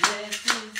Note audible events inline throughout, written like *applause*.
blessed Savior.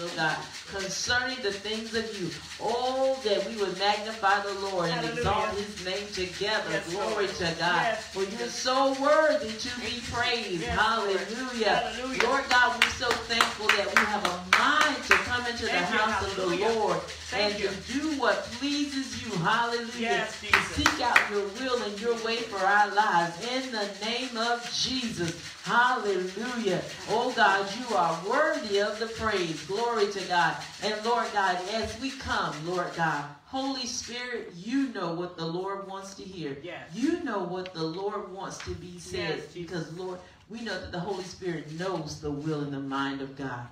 Our oh God, concerning the things of you. Oh, that we would magnify the Lord and Hallelujah. exalt his name together. Yes, Glory Lord. to God. Yes, For you're so worthy to be praised. Yes. Hallelujah. Hallelujah. Lord God, we're so thankful that we have a mind to come into the Thank you. house of the Lord Thank and you. to do what pleases you. Hallelujah. Yes, Jesus. Seek out your will and your way for our lives in the name of Jesus. Hallelujah. Oh God, you are worthy of the praise. Glory to God. And Lord God, as we come, Lord God, Holy Spirit, you know what the Lord wants to hear. Yes. You know what the Lord wants to be said. Yes, because, Lord, we know that the Holy Spirit knows the will and the mind of God.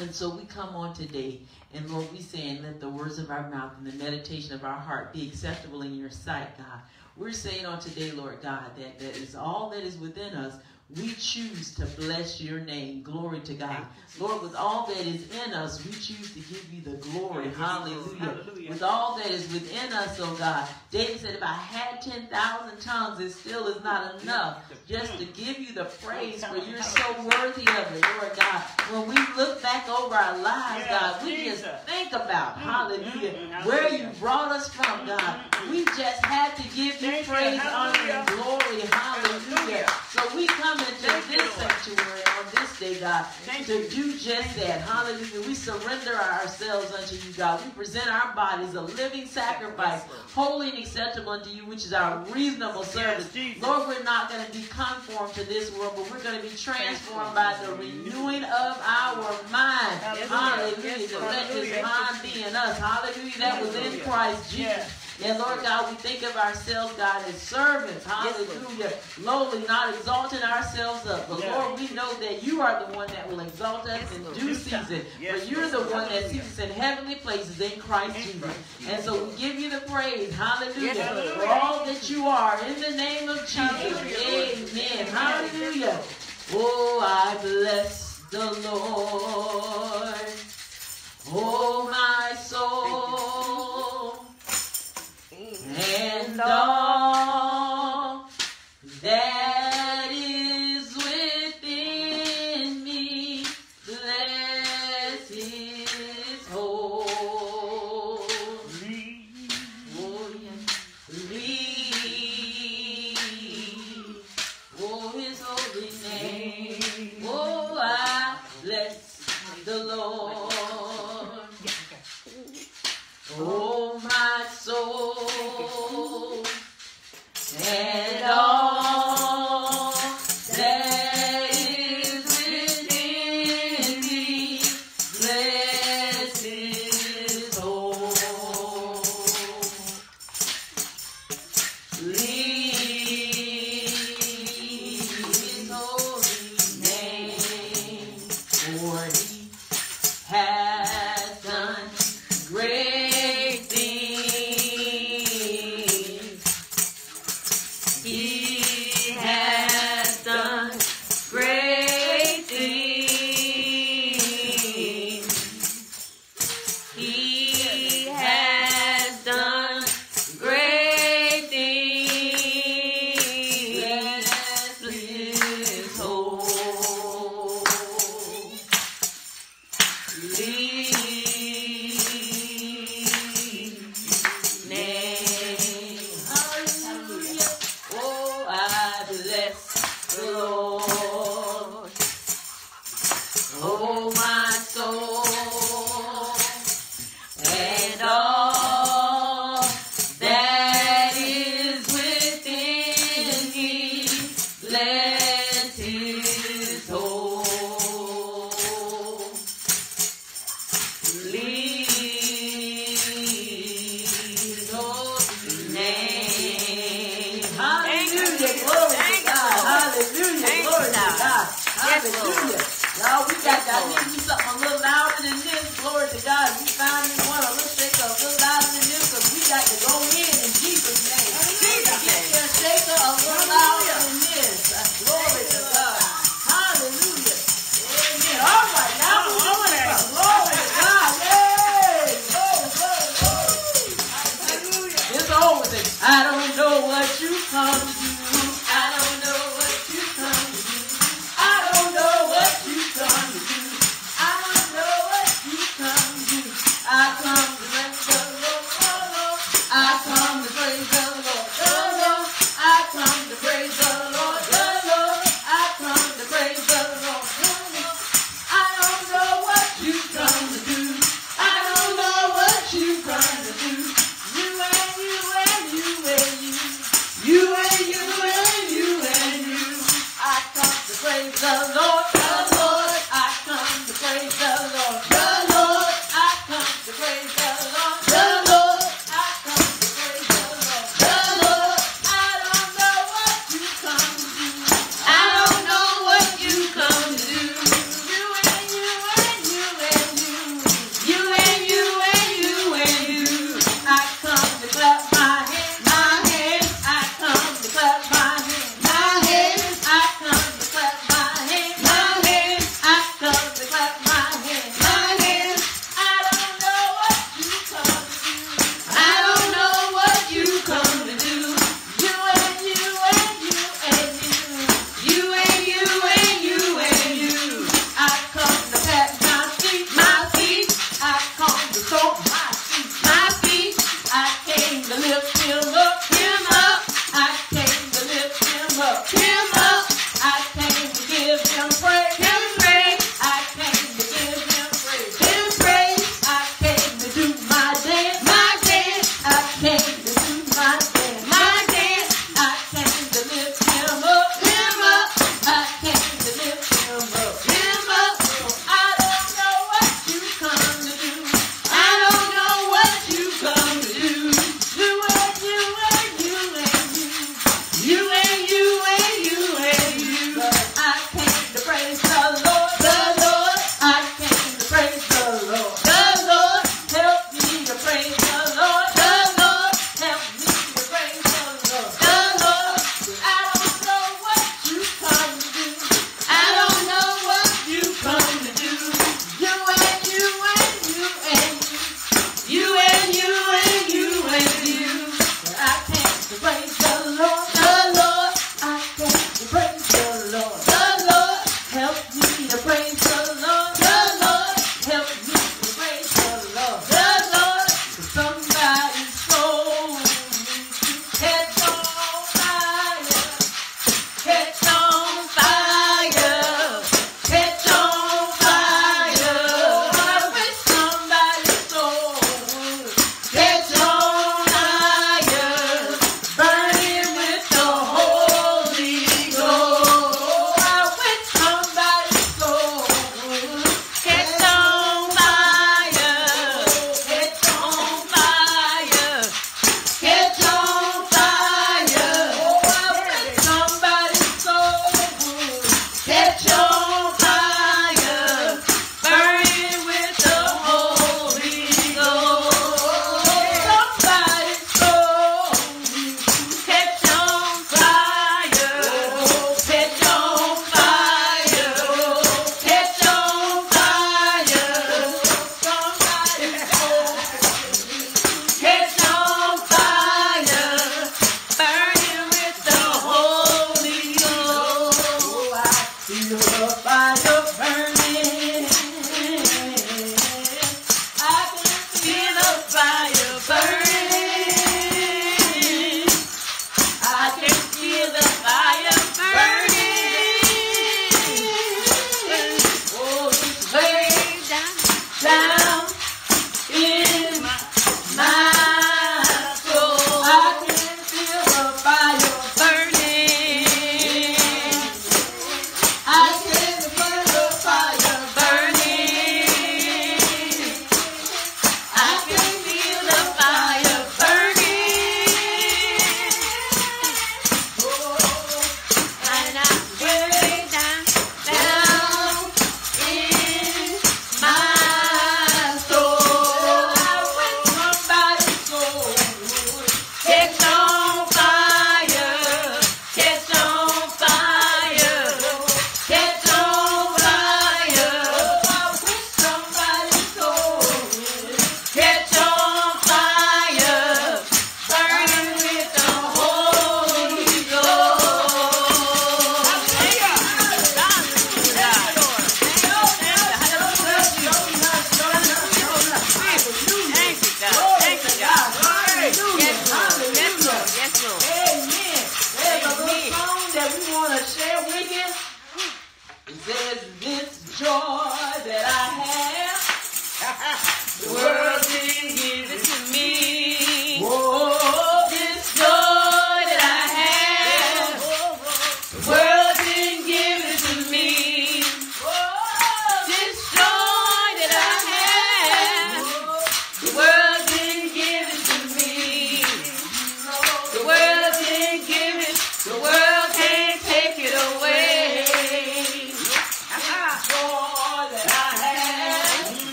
And so we come on today, and Lord, we saying, let the words of our mouth and the meditation of our heart be acceptable in your sight, God. We're saying on today, Lord God, that that is all that is within us. We choose to bless your name. Glory to God. Lord, with all that is in us, we choose to give you the glory. Hallelujah. Hallelujah. With all that is within us, oh God. David said, if I had 10,000 tongues, it still is not enough just to give you the praise, for you're so worthy of it, Lord God. When we look back over our lives, God, we just think about, Mm, hallelujah, mm, mm, where you brought us from, God. mm, We just had to give you praise, honor, and glory. Hallelujah. Hallelujah. So we come into Thank you, this sanctuary on this day, God, Thank to you. do just that. Hallelujah. We surrender ourselves unto you, God. We present our bodies a living sacrifice, holy and acceptable unto you, which is our reasonable service. Jesus. Lord, we're not going to be conformed to this world, but we're going to be transformed by the renewing of our mind. Hallelujah. Hallelujah. Yes, To let this mind be in us. Hallelujah. That was in Christ Jesus. Yes. And Lord God, we think of ourselves, God, as servants. Hallelujah. Lowly, not exalting ourselves up. But Yeah. Lord, we know that you are the one that will exalt us Yes, in due Yes, season. Yes, For you're the one that sees us in heavenly places in Christ Jesus. And so we give you the praise. Hallelujah. For all that you are. In the name of Jesus. Amen. Hallelujah. Oh, I bless the Lord. Oh, my soul and all that is within me, bless His holy, oh His holy name. Oh, I bless the Lord. Oh,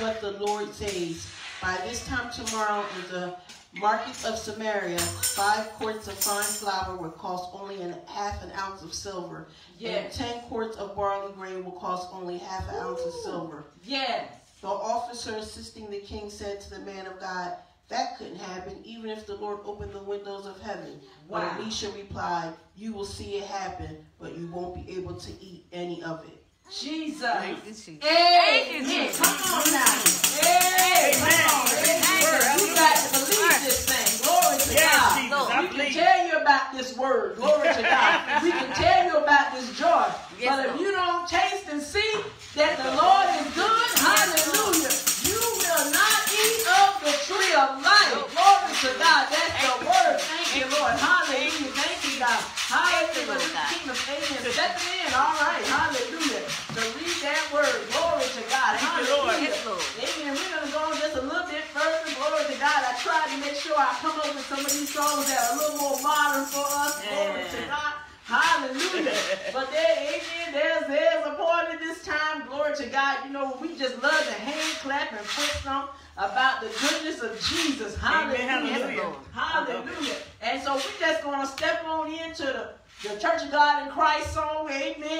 what the Lord says. By this time tomorrow in the market of Samaria, five quarts of fine flour will cost only an half an ounce of silver. Yes. And ten quarts of barley grain will cost only half an Ooh. ounce of silver. Yes. The officer assisting the king said to the man of God, that couldn't happen, even if the Lord opened the windows of heaven. Wow. But Elisha replied, You will see it happen, but you won't be able to eat any of it. Jesus. Thank you, Jesus. Amen. Amen. Come on now. Amen. Amen. Amen. You got to believe this thing. Glory to yes, God. Jesus, Lord, we can tell you about this word. Glory to God. *laughs* We can tell you about this joy. Yes, but if you don't taste and see that the Lord is good, hallelujah, you will not eat of the tree of life. Glory to God. That's the word. Thank you, Lord. Hallelujah. Thank you, God. Hallelujah. Lord This God. kingdom, amen. Stepping in. All right. Hallelujah. To read that word. Glory to God. Thank. Hallelujah. Lord. Amen. We're going to go just a little bit further. Glory to God. I tried to make sure I come up with some of these songs that are a little more modern for us. Glory to God. Hallelujah. but there, amen, there's, there's a part of this time, glory to God. You know, we just love to hand clap and foot stomp about the goodness of Jesus. Hallelujah. Amen. Hallelujah. Hallelujah. And so we just gonna step on into the, the Church of God in Christ song. Amen.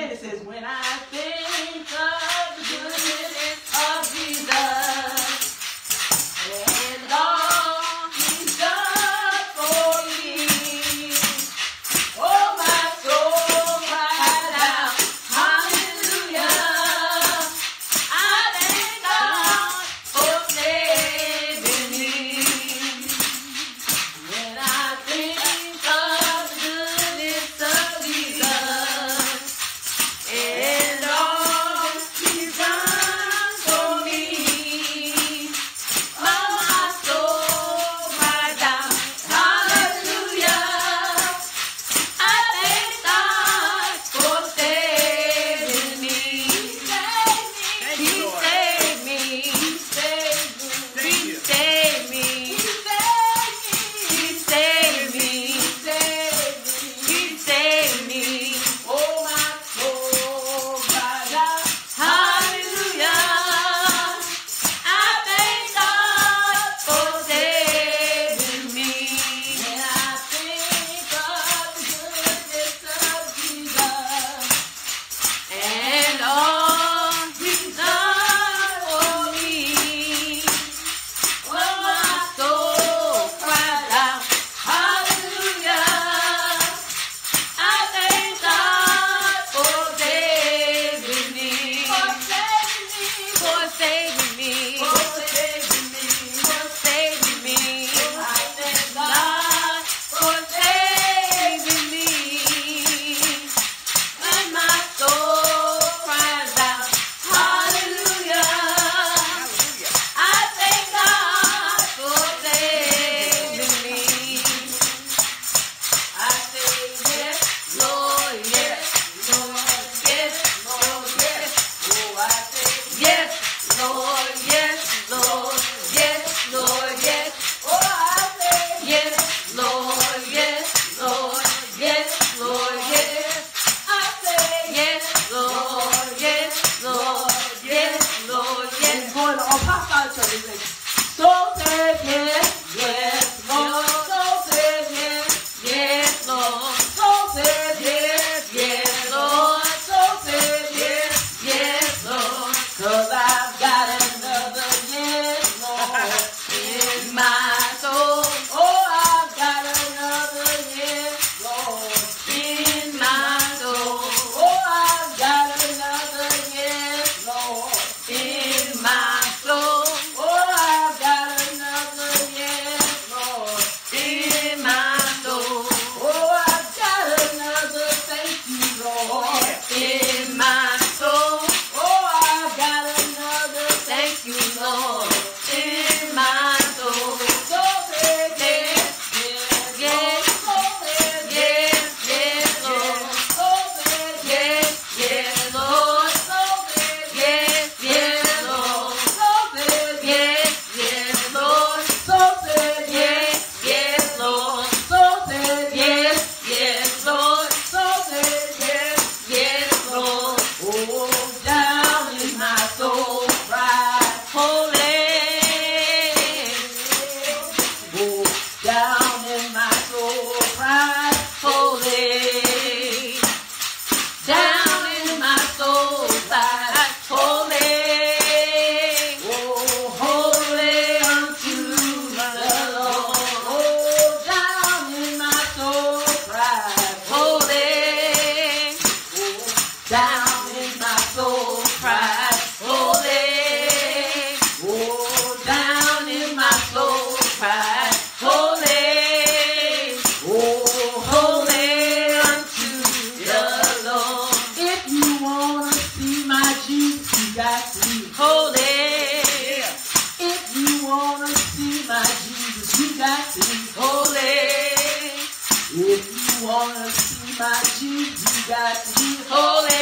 is holy. If you wanna see my Jesus, you got to be holy.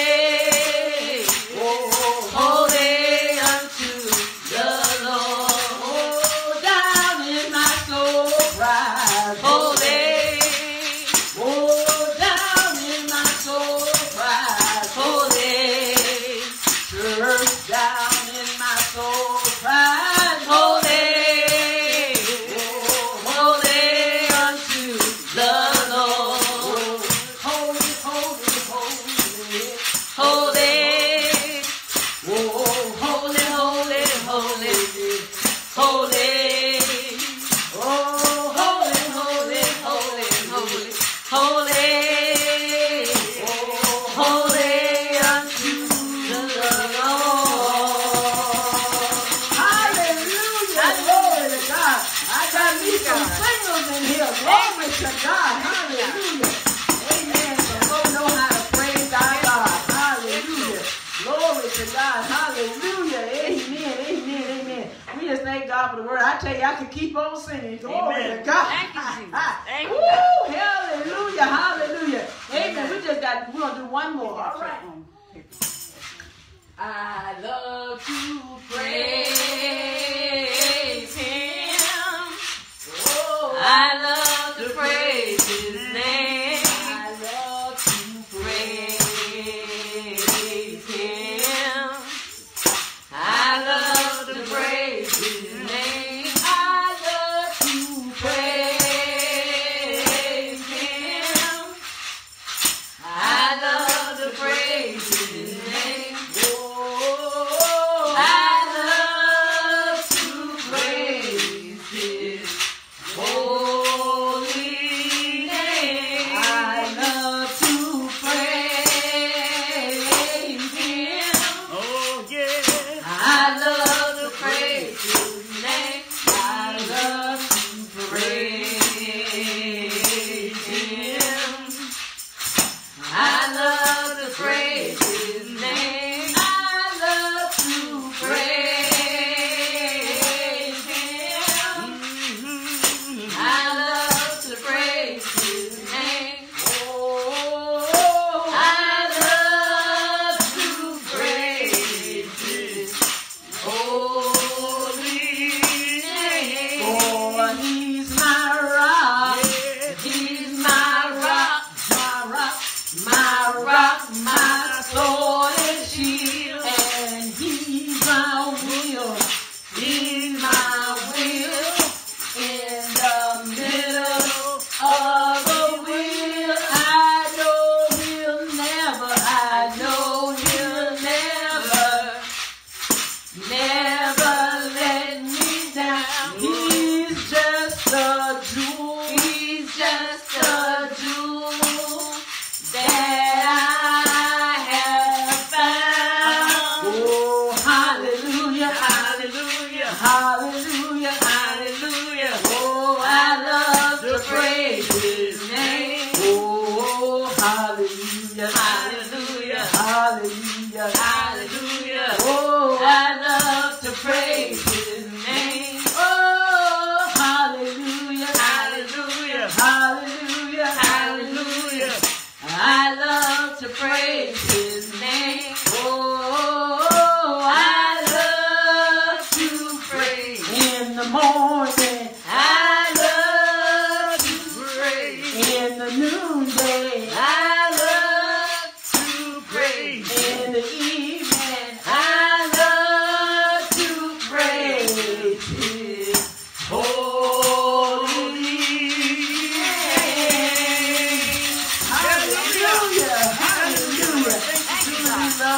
I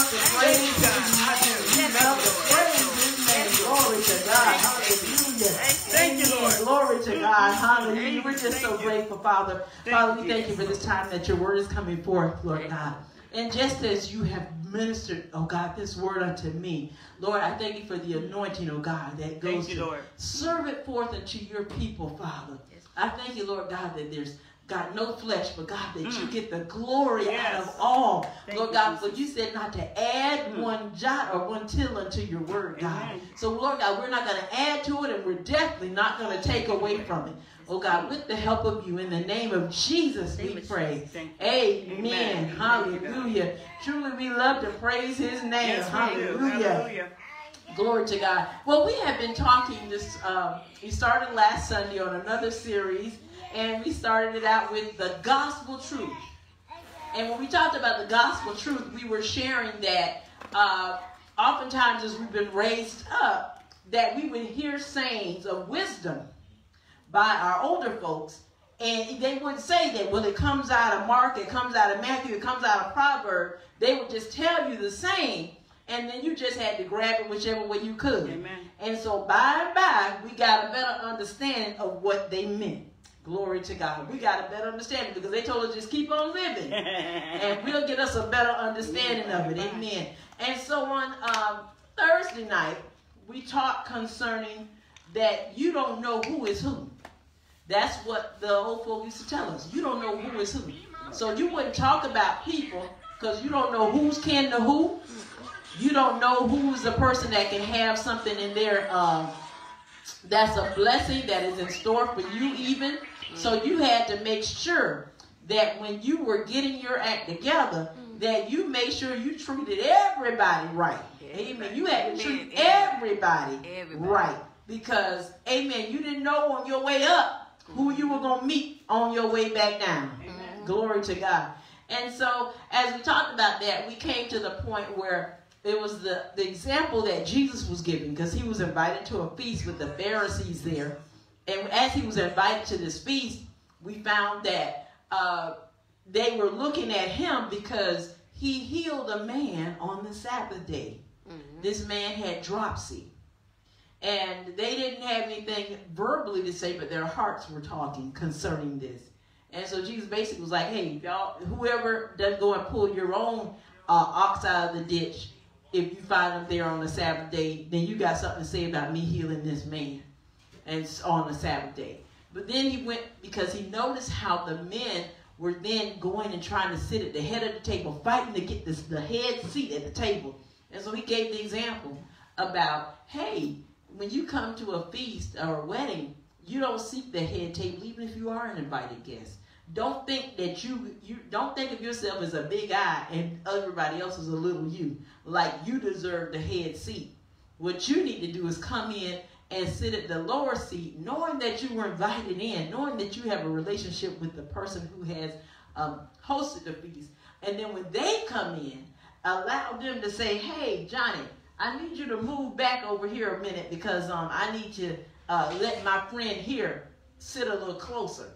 praise praise His name. Glory to God. Hallelujah. Thank you, Lord. Glory to God. Hallelujah. We're just so grateful, Father. Father, we thank you for this time that your word is coming forth, Lord God. And just as you have ministered, oh God, this word unto me, Lord, I thank you for the anointing, oh God, that goes you, to Lord. serve it forth unto your people, Father. I thank you, Lord God, that there's God, no flesh, but God, that you get the glory out of all. Thank Lord God, but you said not to add Mm. one jot or one tittle unto your word, God. Amen. So, Lord God, we're not going to add to it, and we're definitely not going to take away from it. Oh God, with the help of you, in the name of Jesus, we pray. Jesus. Thank you. Amen. Amen. Hallelujah. Truly, we love to praise His name. Yes. Hallelujah. Hallelujah. Glory to God. Well, we have been talking this. Um, we started last Sunday on another series, and we started it out with the gospel truth. And when we talked about the gospel truth, we were sharing that uh, oftentimes as we've been raised up, that we would hear sayings of wisdom by our older folks, and they would say that, well, it comes out of Mark, it comes out of Matthew, it comes out of Proverbs. They would just tell you the same, and then you just had to grab it whichever way you could. Amen. And so by and by, we got a better understanding of what they meant. Glory to God. We got a better understanding because they told us just keep on living. *laughs* and we'll get us a better understanding of it. Amen. And so on um, Thursday night, we talked concerning that you don't know who is who. That's what the old folk used to tell us. You don't know who is who. So you wouldn't talk about people because you don't know who's kin to who. You don't know who's the person that can have something in there uh, that's a blessing that is in store for you even. So you had to make sure that when you were getting your act together, that you made sure you treated everybody right. Amen. You had to treat everybody, Everybody. right. Because, amen, you didn't know on your way up who you were going to meet on your way back down. Glory to God. And so, as we talked about that, we came to the point where it was the, the example that Jesus was giving because he was invited to a feast with the Pharisees there. And as he was invited to this feast, we found that uh, they were looking at him because he healed a man on the Sabbath day. This man had dropsy. And they didn't have anything verbally to say, but their hearts were talking concerning this. And so Jesus basically was like, hey, y'all, whoever doesn't go and pull your own uh, ox out of the ditch, if you find them there on the Sabbath day, then you got something to say about me healing this man and on the Sabbath day. But then he went because he noticed how the men were then going and trying to sit at the head of the table, fighting to get this, the head seat at the table. And so he gave the example about, hey, when you come to a feast or a wedding, you don't seek the head table, even if you are an invited guest. Don't think that you you don't think of yourself as a big I and everybody else is a little you. Like you deserve the head seat. What you need to do is come in and sit at the lower seat, knowing that you were invited in, knowing that you have a relationship with the person who has um, hosted the feast. And then when they come in, allow them to say, "Hey, Johnny, I need you to move back over here a minute because um, I need to uh, let my friend here sit a little closer."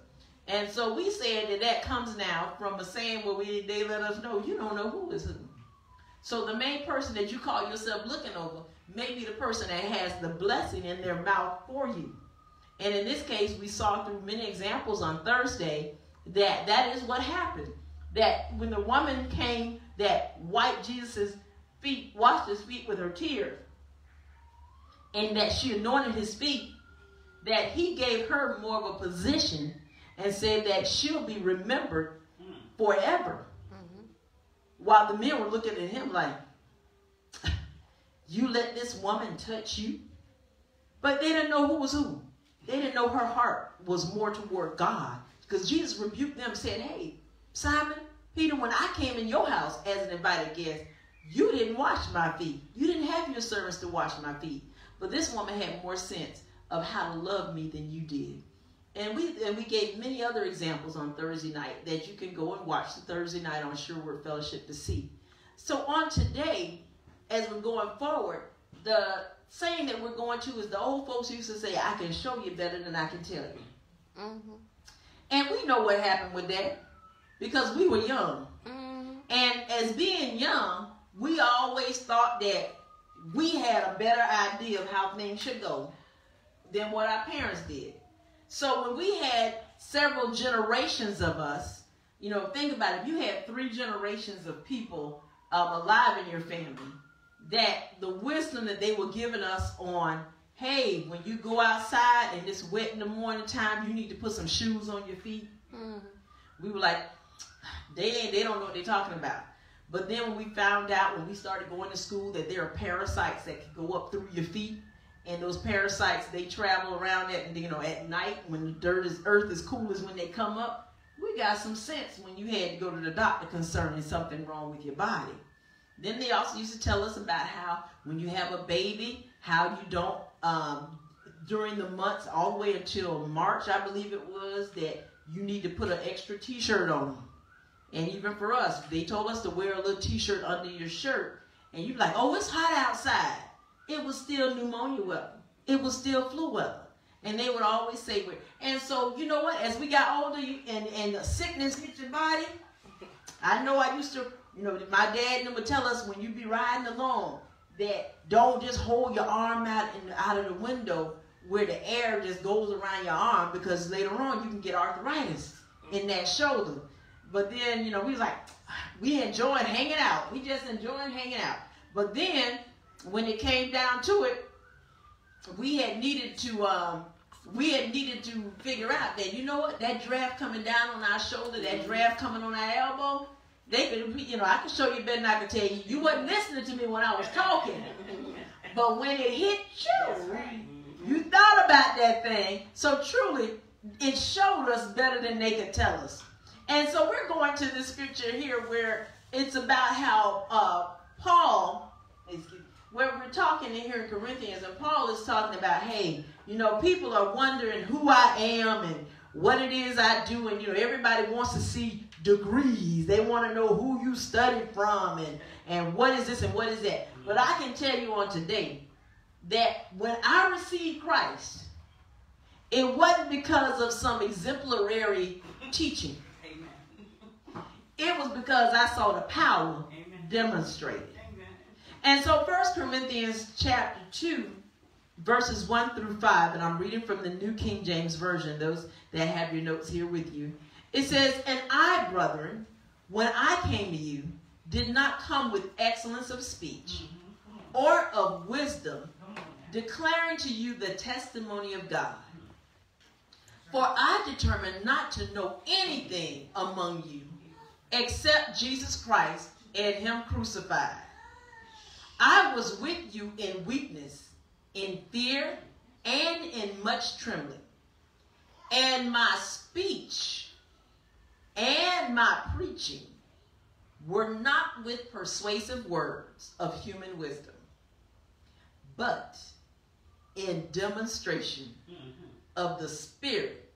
And so we said that that comes now from a saying where we they let us know you don't know who is who. So the main person that you call yourself looking over may be the person that has the blessing in their mouth for you. And in this case, we saw through many examples on Thursday that that is what happened. That when the woman came that wiped Jesus' feet, washed his feet with her tears, and that she anointed his feet, that he gave her more of a position and said that she'll be remembered mm. forever. Mm-hmm. While the men were looking at him like, You let this woman touch you? But they didn't know who was who. They didn't know her heart was more toward God. Because Jesus rebuked them, said, Hey, Simon, Peter, when I came in your house as an invited guest, you didn't wash my feet. You didn't have your servants to wash my feet. But this woman had more sense of how to love me than you did. And we and we gave many other examples on Thursday night that you can go and watch the Thursday night on Sure Word Fellowship to see. So on today, as we're going forward, the saying that we're going to is the old folks used to say, I can show you better than I can tell you. Mm-hmm. And we know what happened with that because we were young. Mm-hmm. And as being young, we always thought that we had a better idea of how things should go than what our parents did. So when we had several generations of us, you know, think about it. If you had three generations of people um, alive in your family, that the wisdom that they were giving us on, hey, when you go outside and it's wet in the morning time, you need to put some shoes on your feet. Mm-hmm. we were like, they ain't, they don't know what they're talking about. But then when we found out when we started going to school that there are parasites that can go up through your feet, and those parasites they travel around at you know at night when the dirt is earth is cool is when they come up. We got some sense when you had to go to the doctor concerning something wrong with your body. Then they also used to tell us about how when you have a baby, how you don't um, during the months all the way until March, I believe it was, that you need to put an extra T-shirt on. And even for us, they told us to wear a little T-shirt under your shirt, and you're like, "Oh, it's hot outside." It was still pneumonia weather. It was still flu weather. And they would always say, and so you know what? As we got older, you, and and the sickness hit your body. I know I used to, you know, my dad would tell us when you be riding along that don't just hold your arm out in, out of the window where the air just goes around your arm because later on you can get arthritis in that shoulder. But then, you know, we was like, we enjoyed hanging out. We just enjoyed hanging out. But then, when it came down to it, we had needed to, um, we had needed to figure out that, you know what, that draft coming down on our shoulder, that draft coming on our elbow, they could, you know, I could show you better than I could tell you. You wasn't listening to me when I was talking. But when it hit you, you thought about that thing. So truly, it showed us better than they could tell us. And so we're going to the scripture here where it's about how uh, Paul, where we're talking in here in Corinthians, and Paul is talking about, hey, you know, people are wondering who I am and what it is I do, and you know, everybody wants to see degrees. They want to know who you studied from and, and what is this and what is that. But I can tell you on today that when I received Christ, it wasn't because of some exemplary teaching. It was because I saw the power Amen. demonstrated. Amen. And so First Corinthians chapter 2, verses 1 through 5, and I'm reading from the New King James Version, those that have your notes here with you. It says, And I, brethren, when I came to you, did not come with excellence of speech or of wisdom, declaring to you the testimony of God. For I determined not to know anything among you except Jesus Christ and Him crucified. I was with you in weakness, in fear, and in much trembling. And my speech and my preaching were not with persuasive words of human wisdom, but in demonstration mm-hmm. of the Spirit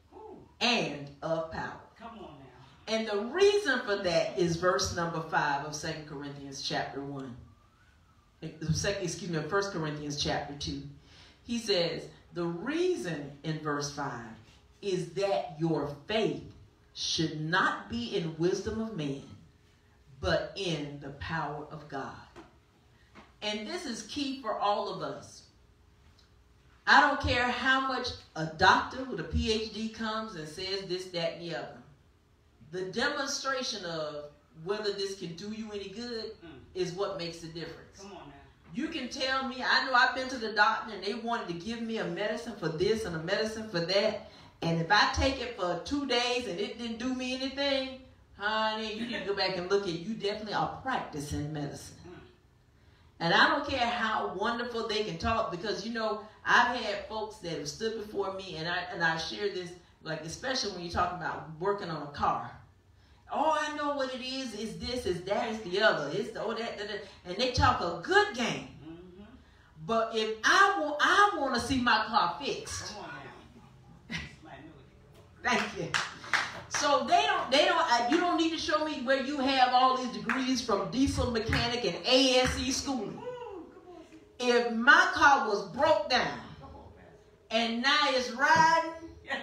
and of power. Come on now. And the reason for that is verse number 5 of Second Corinthians chapter 1. Excuse me, First Corinthians chapter 2. He says, the reason in verse 5 is that your faith should not be in wisdom of man, but in the power of God. And this is key for all of us. I don't care how much a doctor with a PhD comes and says this, that, and the other. The demonstration of whether this can do you any good mm. is what makes the difference. Come on now. You can tell me, I know I've been to the doctor and they wanted to give me a medicine for this and a medicine for that. And if I take it for two days and it didn't do me anything, honey, you need to go back and look at you definitely are practicing medicine. Mm. And I don't care how wonderful they can talk because you know I've had folks that have stood before me and I and I share this like especially when you're talking about working on a car. Oh, I know what it is. Is this? Is that? Is the other? It's the, oh that, that, that. and they talk a good game. Mm-hmm. But if I want, I want to see my car fixed. Thank you. So they don't, they don't, uh, you don't need to show me where you have all these degrees from diesel mechanic and ASE schooling. If my car was broke down and now it's riding, *laughs*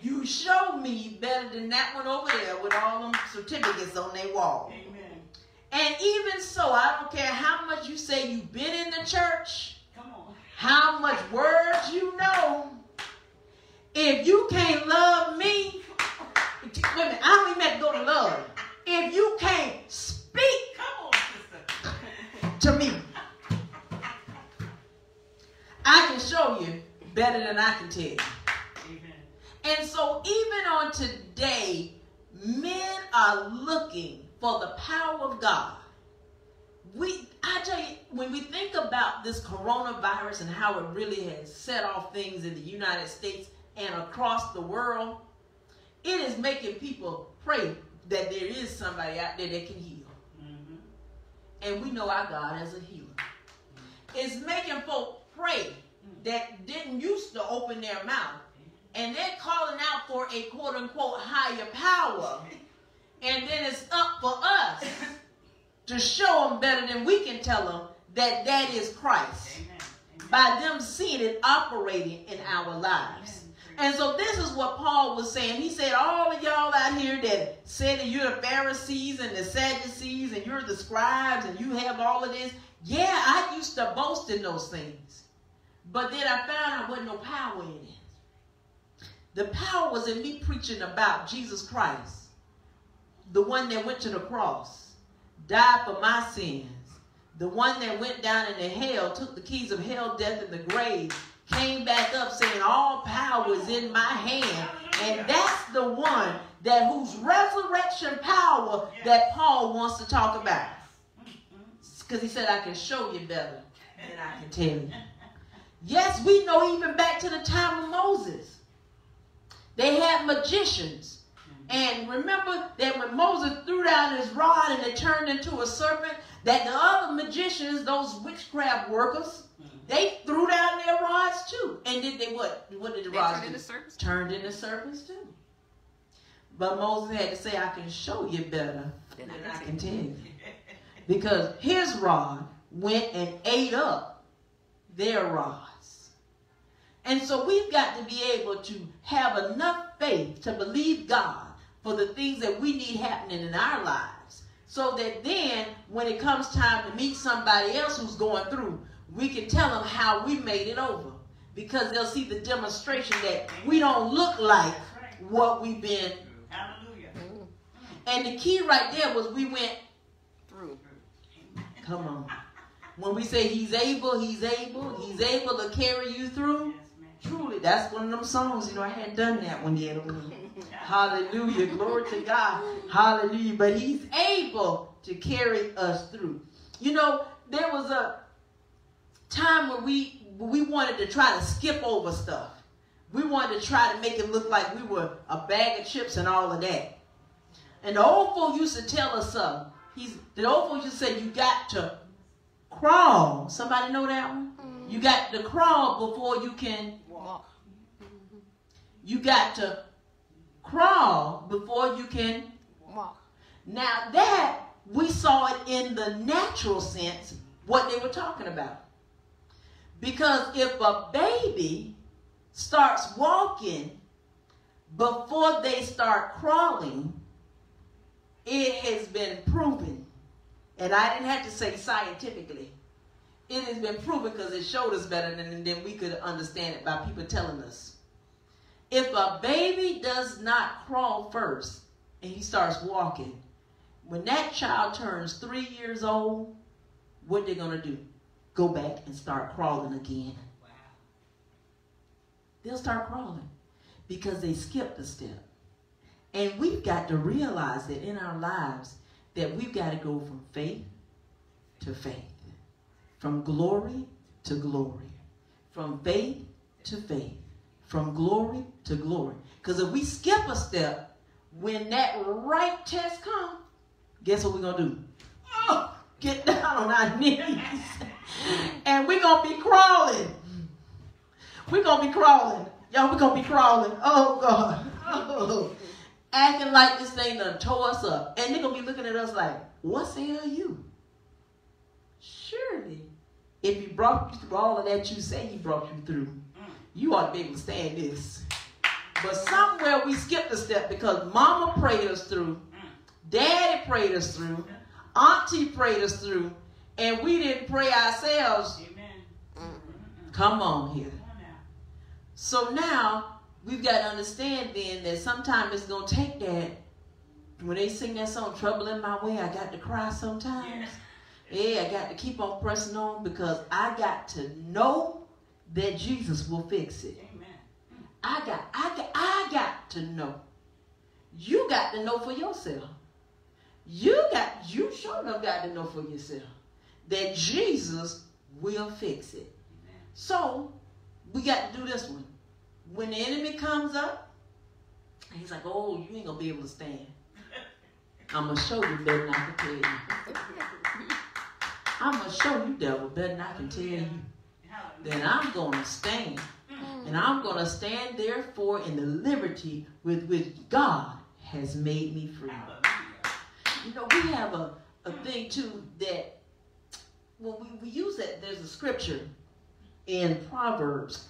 you show me better than that one over there with all them certificates on their wall. Amen. And even so, I don't care how much you say you've been in the church, Come on. how much words you know. If you can't love me, wait a minute, I don't even have to go to love. If you can't speak on, to me, I can show you better than I can tell you. And so even on today, today men are looking for the power of God. We, I tell you, when we think about this coronavirus and how it really has set off things in the United States and across the world, it is making people pray that there is somebody out there that can heal. Mm-hmm. And we know our God as a healer. It's making folk pray that didn't used to open their mouth. And they're calling out for a quote unquote higher power. And then it's up for us *laughs* to show them better than we can tell them that that is Christ. Amen. Amen. By them seeing it operating in our lives. And so this is what Paul was saying. He said, all of y'all out here that say that you're the Pharisees and the Sadducees and you're the scribes and you have all of this. Yeah, I used to boast in those things. But then I found out wasn't no power in it. The power was in me preaching about Jesus Christ, the one that went to the cross, died for my sins, the one that went down into hell, took the keys of hell, death, and the grave, came back up saying, All power is in my hand. And that's the one that whose resurrection power that Paul wants to talk about. Because he said, I can show you better than I can tell you. Yes, we know even back to the time of Moses. They had magicians. And remember that when Moses threw down his rod and it turned into a serpent, that the other magicians, those witchcraft workers, they threw down their rods too. And did they what? What did the they rods turned do? Into serpents. Turned into serpents too. But Moses had to say, I can show you better than I can tell you. Because his rod went and ate up their rods. And so we've got to be able to have enough faith to believe God for the things that we need happening in our lives. So that then, when it comes time to meet somebody else who's going through, we can tell them how we made it over because they'll see the demonstration that we don't look like what we've been. Hallelujah. Mm. And the key right there was we went through. Come on. When we say he's able, he's able, he's able to carry you through. Truly, that's one of them songs. You know, I hadn't done that one yet. *laughs* Hallelujah. Glory to God. Hallelujah. But he's able to carry us through. You know, there was a time where we we wanted to try to skip over stuff. We wanted to try to make it look like we were a bag of chips and all of that. And the old folk used to tell us something. He's the old folk used to say you got to crawl. Somebody know that one? Mm-hmm. You got to crawl before you can walk. You got to crawl before you can walk. Now that we saw it in the natural sense, what they were talking about. Because if a baby starts walking before they start crawling, it has been proven. And I didn't have to say scientifically. It has been proven because it showed us better than, than we could understand it by people telling us. If a baby does not crawl first and he starts walking, when that child turns three years old, what they're going to do? Go back and start crawling again. Wow. They'll start crawling because they skipped a step. And we've got to realize that in our lives that we've got to go from faith to faith, from glory to glory, from faith to faith, from glory to glory. Because if we skip a step, when that right test comes, guess what we're going to do? Oh, get down on our *laughs* knees and we're going to be crawling. We're going to be crawling. Y'all, we're going to be crawling. Oh, God. Oh. Acting like this thing done tore us up. And they're going to be looking at us like, what's the hell you? Surely, if he brought you through all of that you say he brought you through, you ought to be able to stand this. But somewhere we skipped a step because mama prayed us through, daddy prayed us through, auntie prayed us through, and we didn't pray ourselves. Amen. Mm-hmm. Come on here. So now we've got to understand then that sometimes it's going to take that. When they sing that song, Trouble in My Way, I got to cry sometimes. Yeah, I got to keep on pressing on because I got to know that Jesus will fix it. Amen. I got, I got, I got to know You got to know for yourself. You got you sure enough got to know for yourself that Jesus will fix it. So we got to do this one. When the enemy comes up, he's like, "Oh, you ain't gonna be able to stand." *laughs* I'm gonna show you better than I can tell you. I'm gonna show you, devil, better than I can tell you. Then I'm gonna stand, and I'm gonna stand therefore in the liberty with which God has made me free. You know, we have a, a thing too that when we, we use that, there's a scripture in Proverbs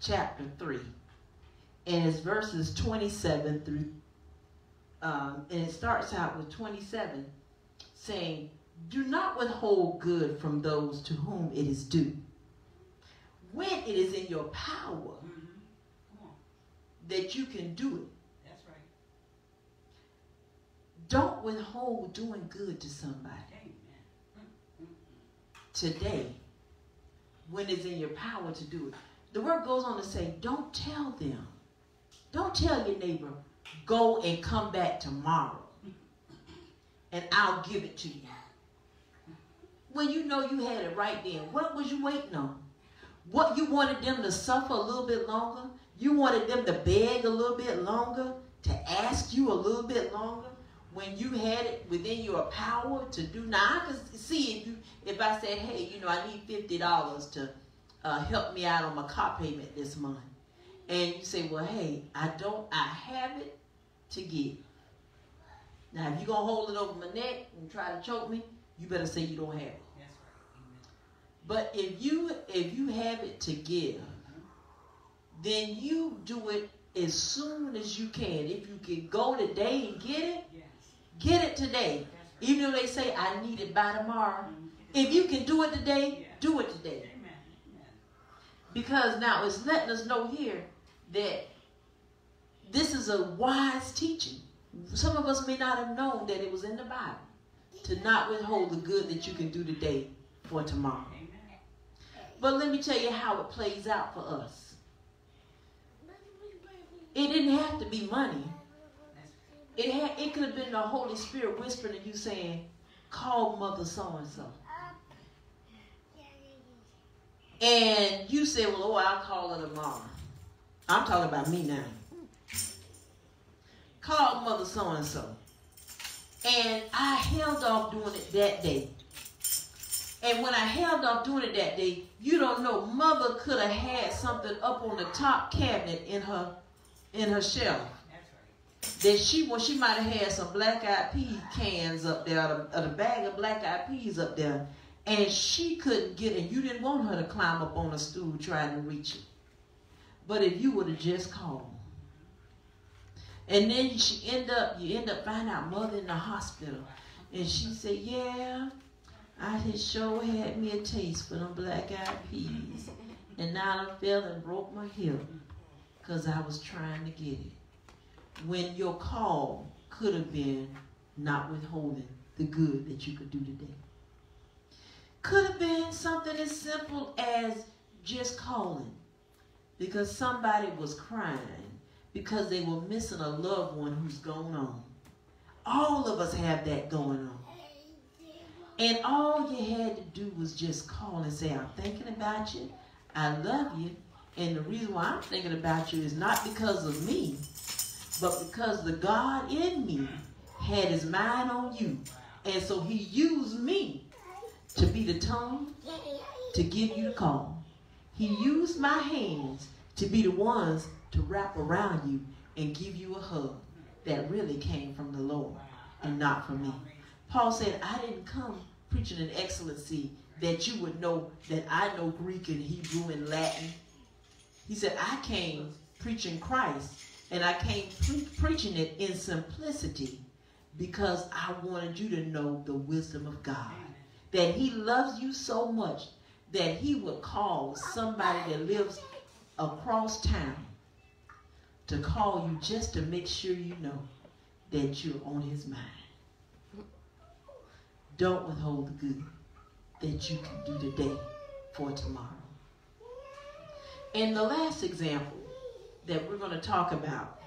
chapter 3, and it's verses 27 through, um, and it starts out with 27 saying, Do not withhold good from those to whom it is due. When it is in your power that you can do it, That's right. don't withhold doing good to somebody. Today when it's in your power to do it. The word goes on to say, don't tell them. Don't tell your neighbor, go and come back tomorrow and I'll give it to you. When you know you had it right then, what was you waiting on? What you wanted them to suffer a little bit longer? You wanted them to beg a little bit longer? To ask you a little bit longer? When you had it within your power to do now, I can see if you if I said, hey, you know, I need fifty dollars to uh, help me out on my car payment this month, and you say, well, hey, I don't, I have it to give. Now, if you're gonna hold it over my neck and try to choke me, you better say you don't have it. That's right. But if you if you have it to give, then you do it as soon as you can. If you can go today and get it. Get it today. Even though they say I need it by tomorrow, if you can do it today, do it today. Because now it's letting us know here that this is a wise teaching. Some of us may not have known that it was in the Bible to not withhold the good that you can do today for tomorrow. But let me tell you how it plays out for us. It didn't have to be money. It had it could have been the Holy Spirit whispering to you saying, call mother so and so. And you say, Well, oh, I'll call her tomorrow. I'm talking about me now. Call mother so and so. And I held off doing it that day. And when I held off doing it that day, you don't know, mother could have had something up on the top cabinet in her in her shelf. That she well she might have had some black eyed pea cans up there, or a, bag of black eyed peas up there, and she couldn't get it. You didn't want her to climb up on a stool trying to reach it. But if you would have just called, and then she end up you end up finding out mother in the hospital, and she said, "Yeah, I just sure had me a taste for them black eyed peas, and now I fell and broke my hip because I was trying to get it." When your call could have been not withholding the good that you could do today. Could have been something as simple as just calling because somebody was crying because they were missing a loved one who's gone on. All of us have that going on. And all you had to do was just call and say, I'm thinking about you. I love you. And the reason why I'm thinking about you is not because of me, but because the God in me had his mind on you. And so he used me to be the tongue to give you the call. He used my hands to be the ones to wrap around you and give you a hug that really came from the Lord and not from me. Paul said, I didn't come preaching an excellency that you would know that I know Greek and Hebrew and Latin. He said, I came preaching Christ and I came pre- preaching it in simplicity because I wanted you to know the wisdom of God. That He loves you so much that He would call somebody that lives across town to call you just to make sure you know that you're on His mind. Don't withhold the good that you can do today for tomorrow. And the last example that we're going to talk about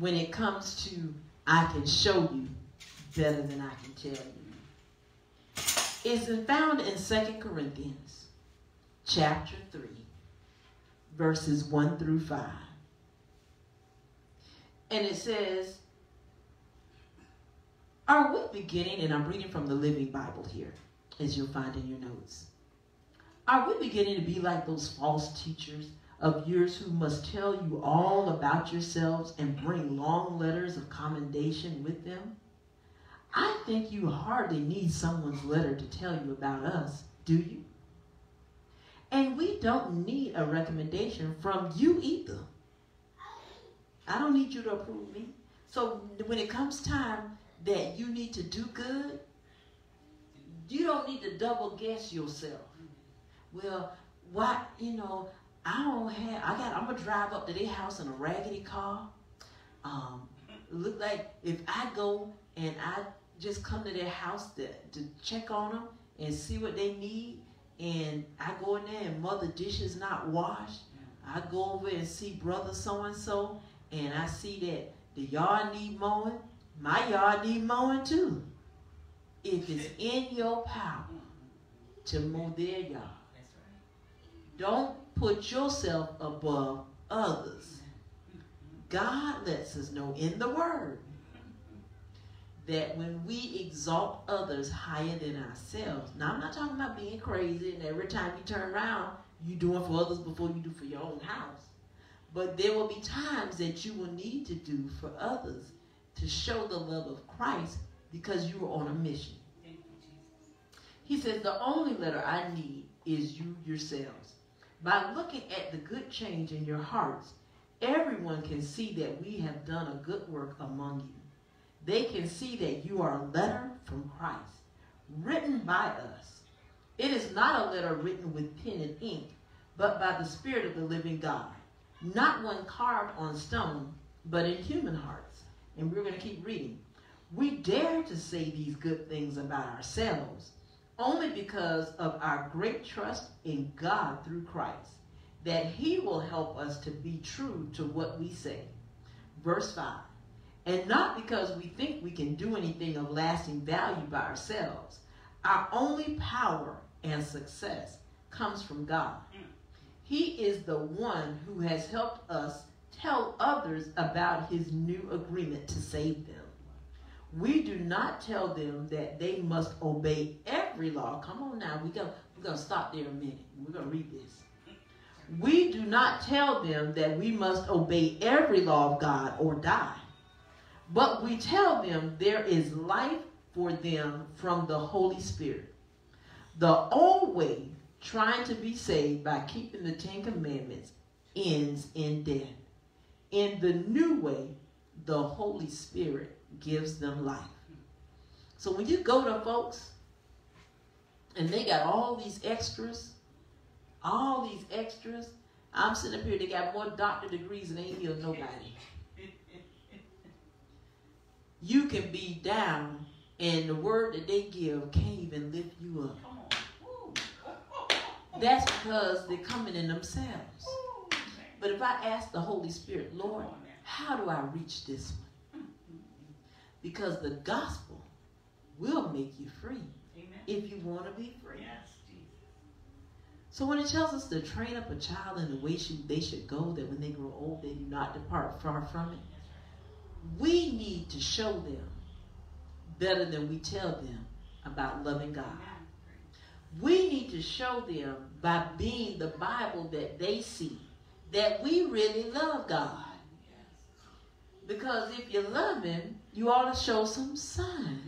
when it comes to I can show you better than I can tell you. It's found in 2 Corinthians chapter 3, verses 1 through 5. And it says, Are we beginning, and I'm reading from the Living Bible here, as you'll find in your notes. Are we beginning to be like those false teachers of yours who must tell you all about yourselves and bring long letters of commendation with them? I think you hardly need someone's letter to tell you about us, do you? And we don't need a recommendation from you either. I don't need you to approve me. So when it comes time that you need to do good, you don't need to double guess yourself. Well, why, you know, I don't have, I got, I'm going to drive up to their house in a raggedy car. Um, look like if I go and I just come to their house to, to check on them and see what they need, and I go in there and mother dishes not washed, I go over and see brother so and so, and I see that the yard need mowing, my yard need mowing too. If it's in your power to mow their yard, don't put yourself above others. God lets us know in the Word that when we exalt others higher than ourselves, now I'm not talking about being crazy and every time you turn around, you doing for others before you do for your own house. But there will be times that you will need to do for others to show the love of Christ because you are on a mission. He says, the only letter I need is you yourselves. By looking at the good change in your hearts, everyone can see that we have done a good work among you. They can see that you are a letter from Christ, written by us. It is not a letter written with pen and ink, but by the Spirit of the living God. Not one carved on stone, but in human hearts. And we're going to keep reading. We dare to say these good things about ourselves only because of our great trust in God through Christ, that he will help us to be true to what we say. Verse 5. And not because we think we can do anything of lasting value by ourselves. Our only power and success comes from God. He is the one who has helped us tell others about his new agreement to save them. We do not tell them that they must obey every law. Come on now, we go, we're to stop there a minute. We're to read this. We do not tell them that we must obey every law of God or die. But we tell them there is life for them from the Holy Spirit. The old way, trying to be saved by keeping the Ten Commandments, ends in death. In the new way, the Holy Spirit gives them life. So when you go to folks and they got all these extras, all these extras, I'm sitting up here, they got more doctor degrees and they ain't healed nobody. *laughs* You can be down and the word that they give can't even lift you up. *laughs* That's because they're coming in themselves. But if I ask the Holy Spirit, Lord, how do I reach this? Because the gospel will make you free Amen. if you want to be free. Yes, Jesus. So when it tells us to train up a child in the way should, they should go, that when they grow old, they do not depart far from it, we need to show them better than we tell them about loving God. We need to show them by being the Bible that they see that we really love God. Because if you love Him, you ought to show some sign.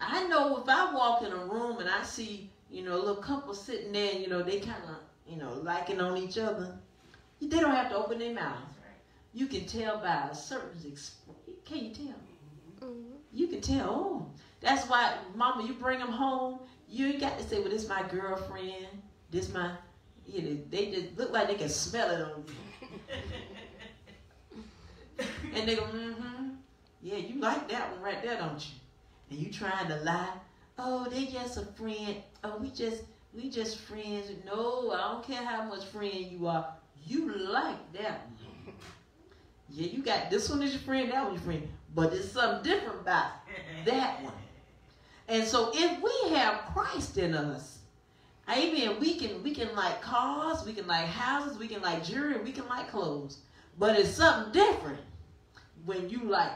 I know if I walk in a room and I see, you know, a little couple sitting there, you know, they kind of, you know, liking on each other, they don't have to open their mouth. You can tell by a certain expression. Can you tell? You can tell. Oh, that's why, Mama, you bring them home. You ain't got to say, "Well, this my girlfriend. This my." You know, they just look like they can smell it on you, *laughs* and they go, "Mm-hmm, yeah, you like that one right there, don't you?" And you trying to lie. Oh, they just a friend. Oh, we just we just friends. No, I don't care how much friend you are. You like that one. Yeah, you got this one is your friend, that one's your friend, but there's something different about that one. And so if we have Christ in us, amen, we can we can like cars, we can like houses, we can like jewelry, we can like clothes. But it's something different when you like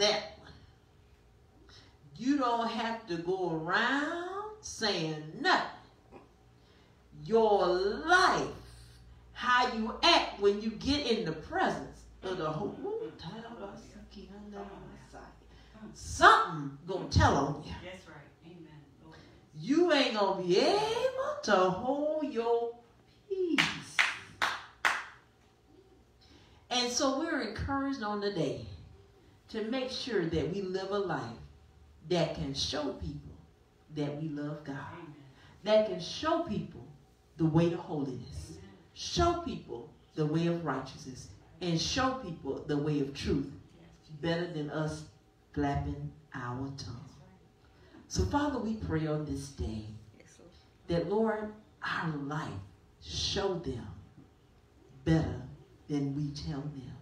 that one. You don't have to go around saying nothing. Your life, how you act when you get in the presence of the whole something gonna tell on you. That's right. Amen. Lord. You ain't gonna be able to hold your peace. And so we're encouraged on the day to make sure that we live a life that can show people that we love God, Amen. that can show people the way to holiness, Amen. show people the way of righteousness, and show people the way of truth better than us flapping our tongue. So, Father, we pray on this day that, Lord, our life show them better than we tell them.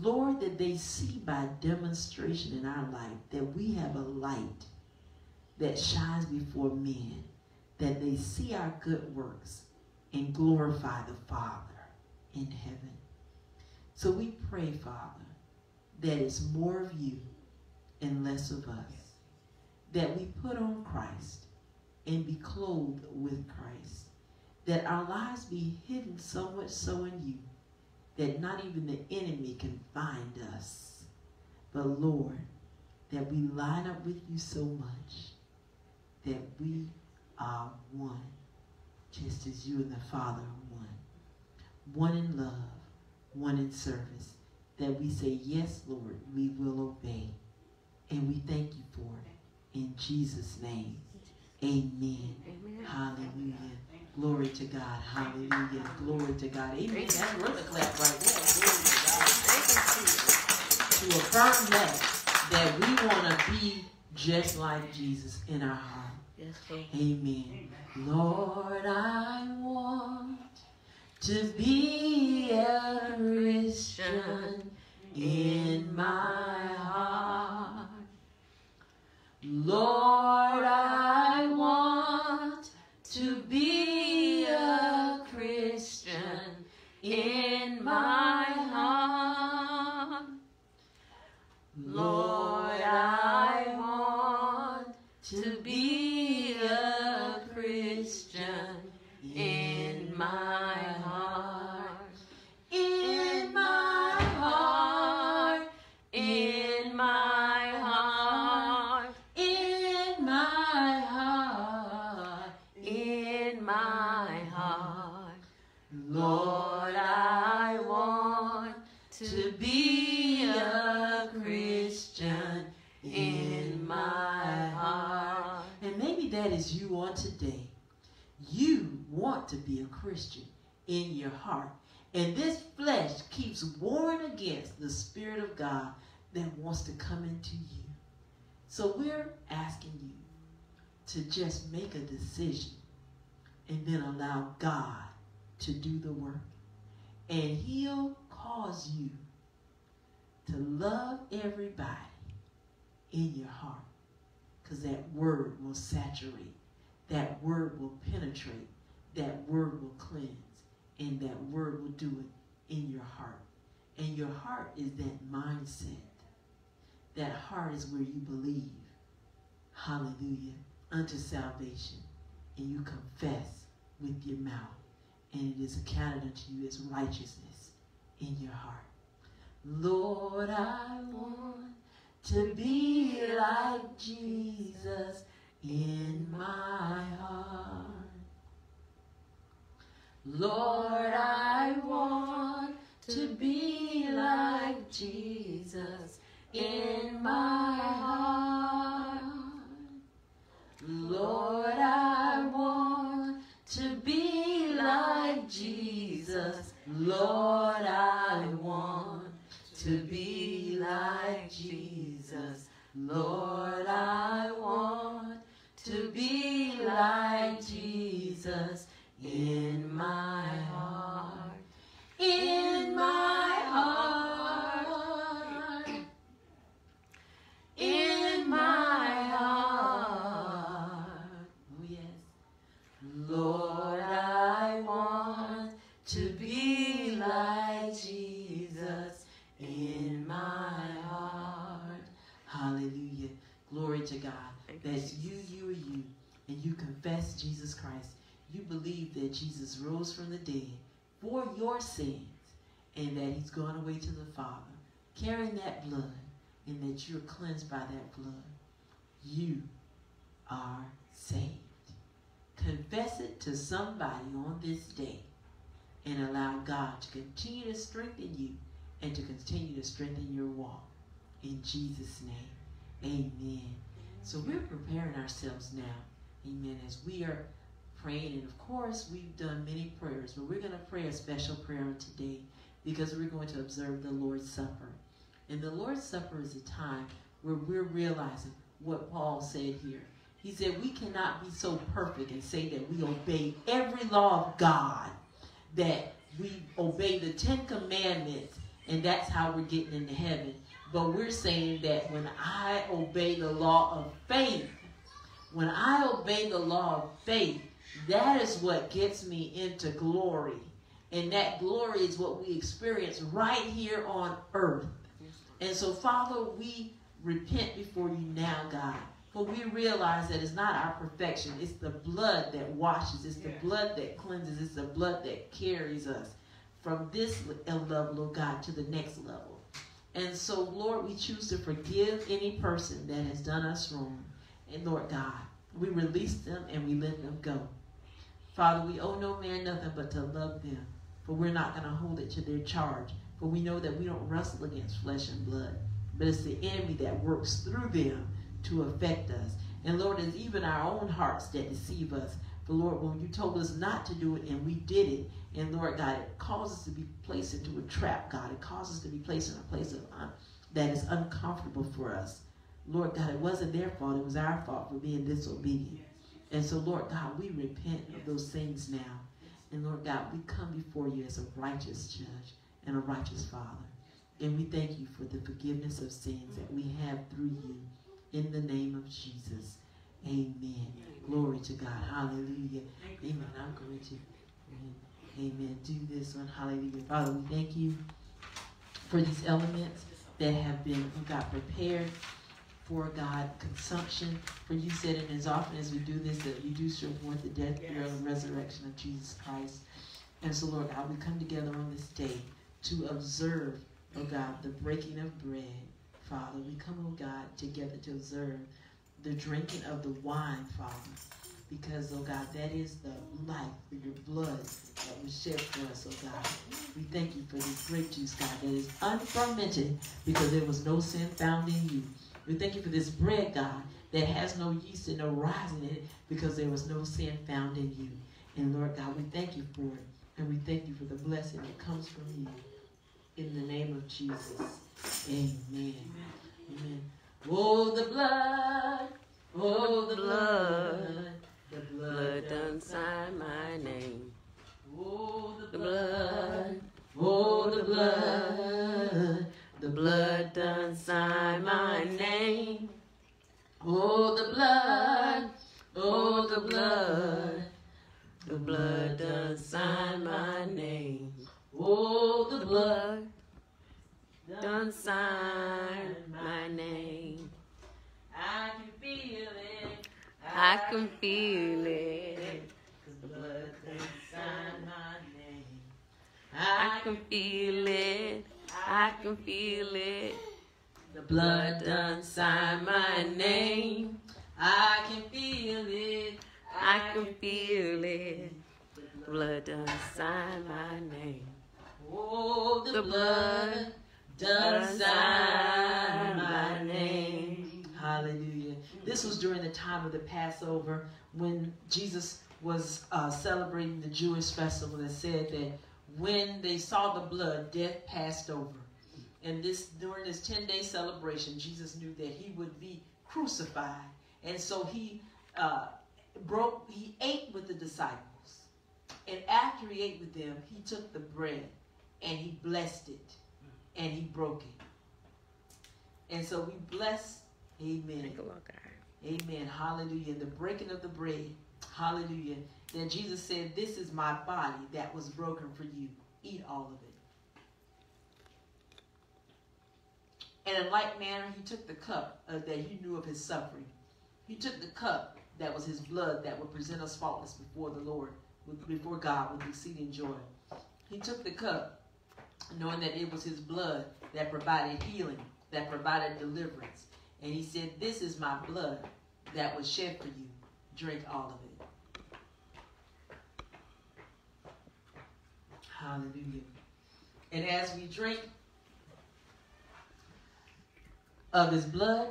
Lord, that they see by demonstration in our life that we have a light that shines before men, that they see our good works and glorify the Father in heaven. So we pray, Father, that it's more of you and less of us, that we put on Christ and be clothed with Christ, that our lives be hidden so much so in you that not even the enemy can find us. But Lord, that we line up with you so much that we are one, just as you and the Father are one. One in love, one in service. That we say, Yes, Lord, we will obey. And we thank you for it. In Jesus' name. Amen. Amen. Hallelujah. Thank Glory to God. Hallelujah. Glory to God. Amen. That's worth a clap right there. Glory to God. To affirm that, that we want to be just like Jesus in our heart. Yes. Amen. Amen. Lord, I want to be a Christian in my heart. Lord, I want to be my heart. Lord, wants to come into you. So we're asking you to just make a decision and then allow God to do the work. And He'll cause you to love everybody in your heart. Because that word will saturate, that word will penetrate, that word will cleanse, and that word will do it in your heart. And your heart is that mindset. That heart is where you believe, hallelujah, unto salvation. And you confess with your mouth. And it is accounted unto you as righteousness in your heart. Lord, I want to be like Jesus in my heart. Lord, I want to be like Jesus in my heart. Lord, I want to be like Jesus. Lord, I want to be like Jesus. Lord, I want to be like Jesus in my heart. In my to be like Jesus in my heart. Hallelujah. Glory to God. That's you, you, or you, and you confess Jesus Christ. You believe that Jesus rose from the dead for your sins and that he's gone away to the Father, carrying that blood, and that you're cleansed by that blood. You are saved. Confess it to somebody on this day and allow God to continue to strengthen you and to continue to strengthen your walk. In Jesus' name, amen. So we're preparing ourselves now, amen, as we are praying. And of course, we've done many prayers, but we're going to pray a special prayer today because we're going to observe the Lord's Supper. And the Lord's Supper is a time where we're realizing what Paul said here. He said, We cannot be so perfect and say that we obey every law of God, that we obey the Ten Commandments, and that's how we're getting into heaven. But we're saying that when I obey the law of faith, when I obey the law of faith, that is what gets me into glory. And that glory is what we experience right here on earth. And so, Father, we repent before you now, God. For we realize that it's not our perfection. It's the blood that washes. It's the blood that cleanses. It's the blood that carries us from this level of God to the next level. And so, Lord, we choose to forgive any person that has done us wrong. And Lord God, we release them and we let them go. Father, we owe no man nothing but to love them. For we're not going to hold it to their charge. For we know that we don't wrestle against flesh and blood, but it's the enemy that works through them to affect us. And Lord, it's even our own hearts that deceive us. But Lord, when you told us not to do it and we did it, and Lord God, it causes us to be placed into a trap, God. It causes us to be placed in a place of uh, that is uncomfortable for us. Lord God, it wasn't their fault, it was our fault for being disobedient. And so, Lord God, we repent of those things now. And Lord God, we come before you as a righteous judge and a righteous father. And we thank you for the forgiveness of sins that we have through you. In the name of Jesus. Amen. Glory to God. Hallelujah. Amen. I'm going to, amen, do this one. Hallelujah. Father, we thank you for these elements that have been, oh God, prepared for God consumption. For you said, and as often as we do this, that you do show forth the death, burial, and resurrection of Jesus Christ. And so, Lord God, we come together on this day to observe, oh God, the breaking of bread. Father, we come, oh God, together to observe the drinking of the wine, Father. Because, oh God, that is the life for your blood that was shed for us, oh God. We thank you for this grape juice, God, that is unfermented because there was no sin found in you. We thank you for this bread, God, that has no yeast and no rise in it because there was no sin found in you. And Lord God, we thank you for it. And we thank you for the blessing that comes from you. In the name of Jesus. Amen. Amen. Oh, the blood. Oh, the blood. The blood done sign my name. Oh, the blood. Oh, the blood. The blood done sign my name. Oh, the blood. Oh, the blood. The blood done sign my name. Oh, The blood. Done sign my name. I can feel it. I can feel it. Cause the blood can sign my name. I can feel it. I can feel it. The Blood done sign my name. I can feel it. I can feel it. The Blood done sign my name. Oh, the, The blood blood done sign my name. Hallelujah. This was during the time of the Passover when Jesus was uh, celebrating the Jewish festival that said that when they saw the blood, death passed over. And this during this 10-day celebration, Jesus knew that he would be crucified. And so he uh, broke, he ate with the disciples. And after he ate with them, he took the bread and he blessed it and he broke it. And so we bless, amen. Thank you, Lord God. Amen. Hallelujah. The breaking of the bread. Hallelujah. Then Jesus said, This is my body that was broken for you. Eat all of it. And in like manner, he took the cup uh, that he knew of his suffering. He took the cup that was his blood that would present us faultless before the Lord, before God with exceeding joy. He took the cup, knowing that it was his blood that provided healing, that provided deliverance. And he said, This is my blood that was shed for you. Drink all of it. Hallelujah. And as we drink of his blood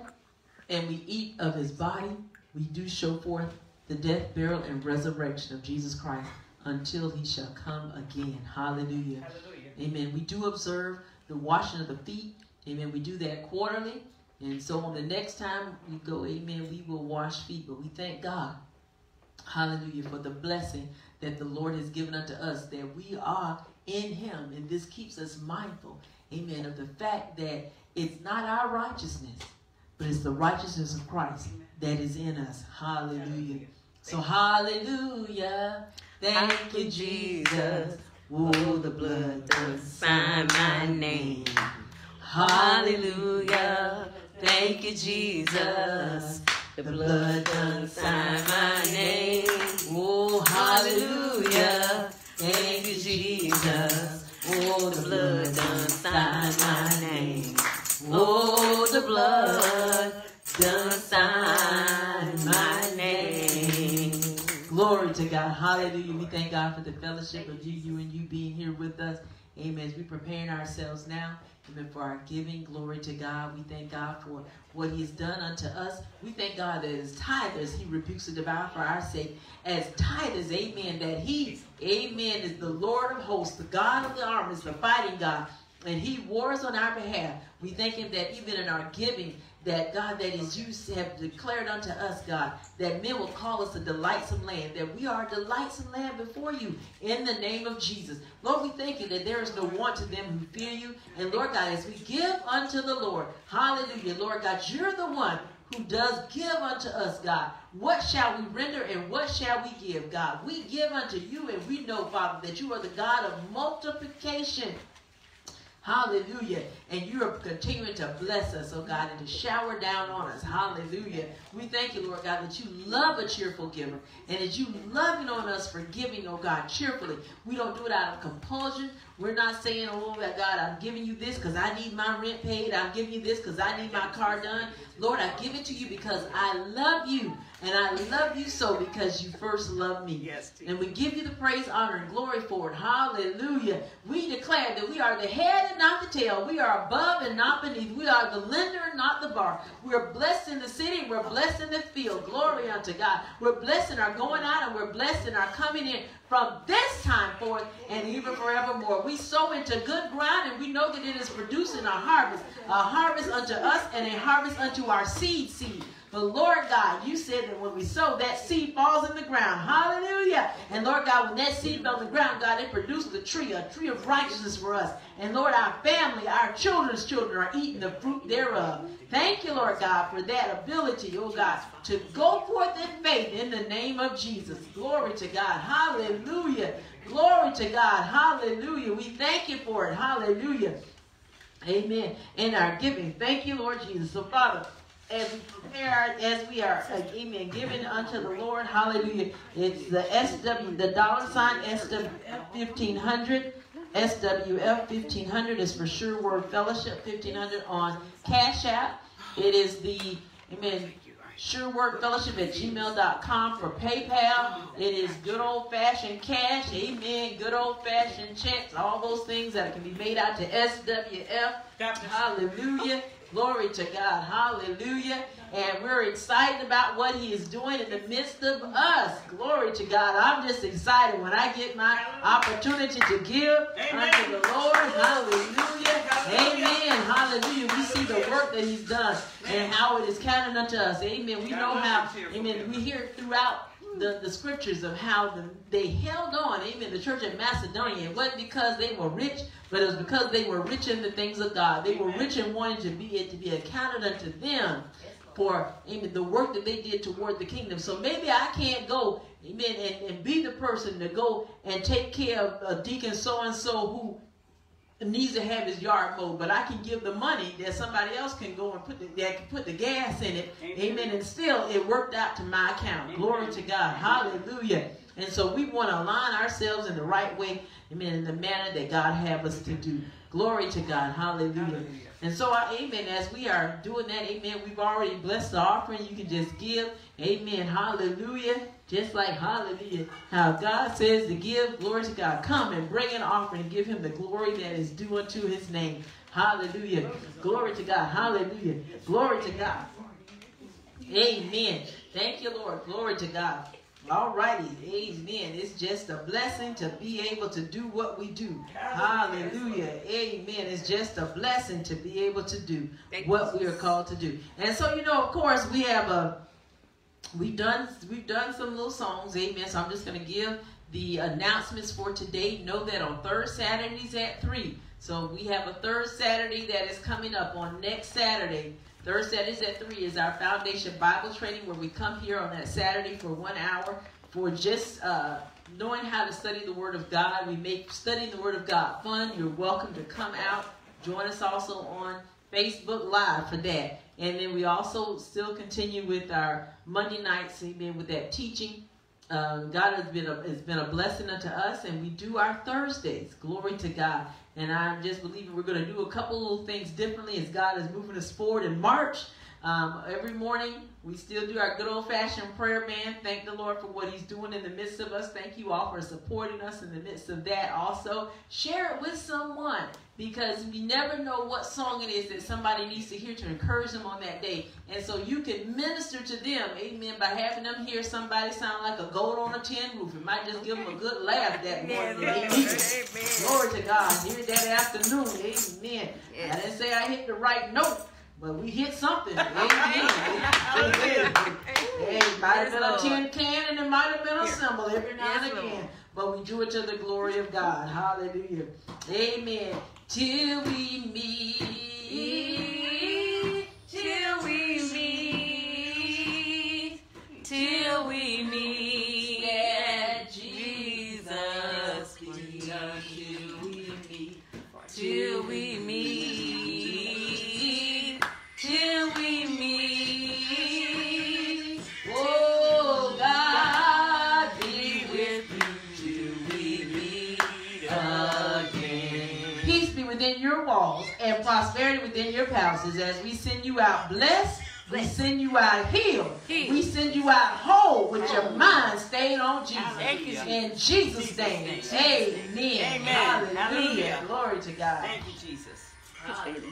and we eat of his body, we do show forth the death, burial, and resurrection of Jesus Christ until he shall come again. Hallelujah. Hallelujah. Amen. We do observe the washing of the feet. Amen. We do that quarterly. And so on the next time we go, amen, we will wash feet. But we thank God, hallelujah, for the blessing that the Lord has given unto us, that we are in him. And this keeps us mindful, amen, of the fact that it's not our righteousness, but it's the righteousness of Christ that is in us. Hallelujah. So hallelujah. Thank you, Jesus. Oh, the blood does sign my name. Hallelujah. Thank you, Jesus. The blood done sign my name. Oh, hallelujah. Thank you, Jesus. Oh, the blood done Hallelujah. We thank God for the fellowship of you, you and you being here with us. Amen. As we preparing ourselves now, amen, for our giving. Glory to God. We thank God for what He has done unto us. We thank God that as tithers, He rebukes the devourer for our sake. As tithers, amen, that He, amen, is the Lord of hosts, the God of the armies, the fighting God, and He wars on our behalf. We thank Him that even in our giving, that God, that is you have declared unto us, God, that men will call us a delightsome land, that we are a delightsome land before you in the name of Jesus. Lord, we thank you that there is no want to them who fear you. And Lord God, as we give unto the Lord, hallelujah, Lord God, you're the one who does give unto us, God. What shall we render and what shall we give, God? We give unto you, and we know, Father, that you are the God of multiplication. Hallelujah. And you are continuing to bless us, oh God, and to shower down on us. Hallelujah. We thank you, Lord God, that you love a cheerful giver and that you loving on us for giving, oh God, cheerfully. We don't do it out of compulsion. We're not saying, oh God, I'm giving you this because I need my rent paid. I'm giving you this because I need my car done. Lord, I give it to you because I love you. And I love you so because you first loved me. Yes, dear. and we give you the praise, honor, and glory for it. Hallelujah. We declare that we are the head and not the tail. We are above and not beneath. We are the lender and not the bar. We're blessed in the city. We're blessed in the field. Glory unto God. We're blessed in our going out and we're blessed in our coming in from this time forth and even forevermore. We sow into good ground and we know that it is producing a harvest, a harvest unto us and a harvest unto our seed seed. But Lord God, you said that when we sow, that seed falls in the ground. Hallelujah. And Lord God, when that seed fell in the ground, God, it produced a tree, a tree of righteousness for us. And Lord, our family, our children's children are eating the fruit thereof. Thank you, Lord God, for that ability, oh God, to go forth in faith in the name of Jesus. Glory to God. Hallelujah. Glory to God. Hallelujah. We thank you for it. Hallelujah. Amen. In our giving. Thank you, Lord Jesus. So, Father, as we prepare, as we are, amen, giving unto the Lord, hallelujah. It's the SW, the dollar sign SWF 1500. SWF 1500 is for Sure Word Fellowship 1500 on Cash App. It is the, amen, Sure Word Fellowship at gmail.com for PayPal. It is good old fashioned cash. Amen. Good old fashioned checks. All those things that can be made out to SWF. Hallelujah. Glory to God. Hallelujah. And we're excited about what he is doing in the midst of us. Glory to God. I'm just excited when I get my opportunity to give Amen. unto the Lord. Hallelujah. Amen. Hallelujah. We see the work that he's done and how it is counted unto us. Amen. We know how, amen, we hear it throughout the, the scriptures of how the, they held on, amen, the church of Macedonia. It wasn't because they were rich, but it was because they were rich in the things of God. They were rich in wanting to be it to be accounted unto them for amen, the work that they did toward the kingdom. So maybe I can't go, amen, and, and be the person to go and take care of a deacon so and so who needs to have his yard mowed, but I can give the money that somebody else can go and put the, that can put the gas in it. Amen. Amen. And still it worked out to my account. Amen. Glory to God. Hallelujah. And so we want to align ourselves in the right way. Amen. In the manner that God have us to do. Glory to God. Hallelujah. Hallelujah. And so, amen, as we are doing that, amen, we've already blessed the offering. You can just give. Amen. Hallelujah. Just like, hallelujah, how God says to give glory to God. Come and bring an offering and give him the glory that is due unto his name. Hallelujah. Glory to God. Hallelujah. Glory to God. Amen. Thank you, Lord. Glory to God. All righty. Amen. It's just a blessing to be able to do what we do. Hallelujah. Amen. It's just a blessing to be able to do what we are called to do. And so, you know, of course, we have a we've done we've done some little songs. Amen. So I'm just gonna give the announcements for today. Know that on third Saturdays at three. So we have a third Saturday that is coming up on next Saturday. Third Saturdays at 3 is our foundation Bible training where we come here on that Saturday for one hour for just uh, knowing how to study the Word of God. We make studying the Word of God fun. You're welcome to come out. Join us also on Facebook Live for that. And then we also still continue with our Monday nights, amen, with that teaching. Um, God has been a, has been a blessing unto us, and we do our Thursdays. Glory to God. And I'm just believing we're going to do a couple little things differently as God is moving us forward in March. Um, every morning, we still do our good old fashioned prayer band. Thank the Lord for what He's doing in the midst of us. Thank you all for supporting us in the midst of that. Also, share it with someone because we never know what song it is that somebody needs to hear to encourage them on that day. And so you can minister to them, amen, by having them hear somebody sound like a goat on a tin roof. It might just give them a good laugh that morning. Amen. amen. Glory to God. Hear that afternoon. Amen. Yes. I didn't say I hit the right note. But we hit something. Amen. Amen. *laughs* Hey, it might have been a tin can and it might have been a cymbal every now and again. But we do it to the glory of God. Hallelujah. Amen. Till we meet. Till we meet. Till we meet. At Jesus' Till we meet. Till we prosperity within your palaces as we send you out blessed. We send you out healed. We send you out whole with your mind stayed on Jesus. In Jesus' name. Amen. Amen. Hallelujah. Glory to God. Thank you, Jesus. Hallelujah.